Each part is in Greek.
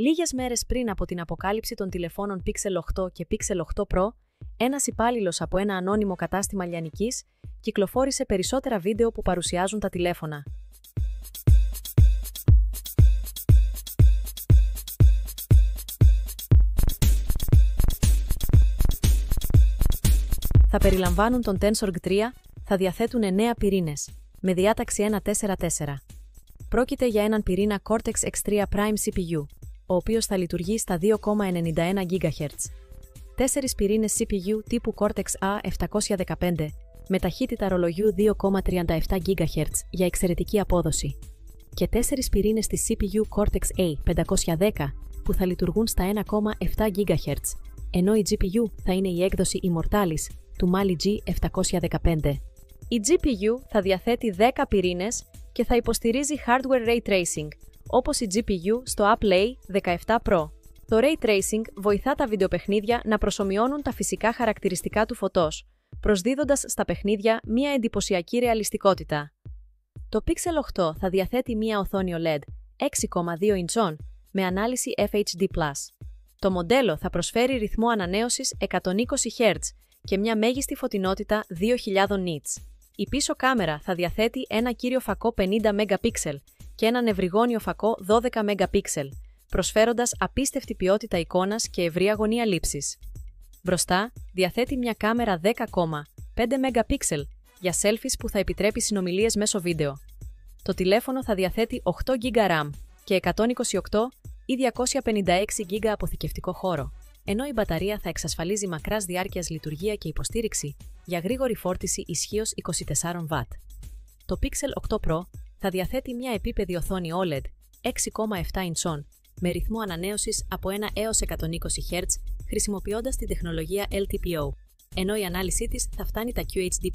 Λίγες μέρες πριν από την αποκάλυψη των τηλεφώνων Pixel 8 και Pixel 8 Pro, ένας υπάλληλος από ένα ανώνυμο κατάστημα λιανικής κυκλοφόρησε περισσότερα βίντεο που παρουσιάζουν τα τηλέφωνα. Θα περιλαμβάνουν τον Tensor G3, θα διαθέτουν 9 πυρήνες, με διάταξη 144. Πρόκειται για έναν πυρήνα Cortex X3 Prime CPU, ο οποίος θα λειτουργεί στα 2,91 GHz. Τέσσερις πυρήνες CPU τύπου Cortex A715, με ταχύτητα ρολογιού 2,37 GHz για εξαιρετική απόδοση. Και τέσσερις πυρήνες της CPU Cortex A510, που θα λειτουργούν στα 1,7 GHz, ενώ η GPU θα είναι η έκδοση Immortalis του Mali G715. Η GPU θα διαθέτει 10 πυρήνες και θα υποστηρίζει hardware ray tracing, όπως η GPU στο Apple A17 Pro. Το ray tracing βοηθά τα βιντεοπαιχνίδια να προσωμιώνουν τα φυσικά χαρακτηριστικά του φωτός, προσδίδοντας στα παιχνίδια μία εντυπωσιακή ρεαλιστικότητα. Το Pixel 8 θα διαθέτει μία οθόνη OLED 6,2 inch με ανάλυση FHD+. Το μοντέλο θα προσφέρει ρυθμό ανανέωσης 120 Hz και μια μέγιστη φωτεινότητα 2000 nits. Η πίσω κάμερα θα διαθέτει ένα κύριο φακό 50 MP και ένα ευρυγόνιο φακό 12 MP, προσφέροντας απίστευτη ποιότητα εικόνας και ευρία γωνία λήψης. Μπροστά, διαθέτει μια κάμερα 10,5 MP για selfies που θα επιτρέπει συνομιλίες μέσω βίντεο. Το τηλέφωνο θα διαθέτει 8 GB RAM και 128 ή 256 GB αποθηκευτικό χώρο ενώ η μπαταρία θα εξασφαλίζει μακράς διάρκειας λειτουργία και υποστήριξη για γρήγορη φόρτιση ισχύως 24W. Το Pixel 8 Pro θα διαθέτει μια επίπεδη οθόνη OLED 6,7 inch με ρυθμό ανανέωσης από 1 έως 120 Hz χρησιμοποιώντας την τεχνολογία LTPO, ενώ η ανάλυση της θα φτάνει τα QHD+.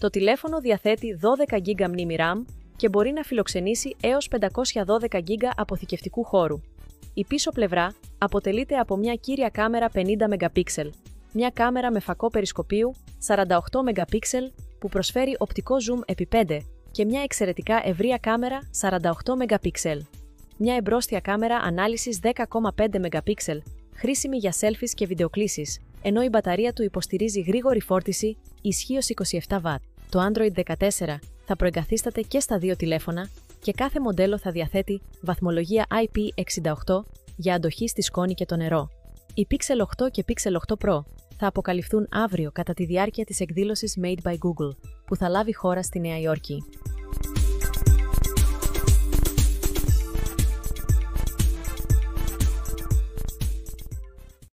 Το τηλέφωνο διαθέτει 12 GB μνήμη RAM και μπορεί να φιλοξενήσει έως 512 GB αποθηκευτικού χώρου, η πίσω πλευρά αποτελείται από μια κύρια κάμερα 50 MP, μια κάμερα με φακό περισκοπίου 48 MP που προσφέρει οπτικό zoom επί 5 και μια εξαιρετικά ευρεία κάμερα 48 MP. Μια εμπρόστια κάμερα ανάλυσης 10,5 MP, χρήσιμη για selfies και βιντεοκλήσεις, ενώ η μπαταρία του υποστηρίζει γρήγορη φόρτιση ισχύως 27W. Το Android 14 θα προεγκαθίσταται και στα δύο τηλέφωνα και κάθε μοντέλο θα διαθέτει βαθμολογία IP68 για αντοχή στη σκόνη και το νερό. Οι Pixel 8 και Pixel 8 Pro θα αποκαλυφθούν αύριο κατά τη διάρκεια της εκδήλωσης Made by Google, που θα λάβει χώρα στη Νέα Υόρκη.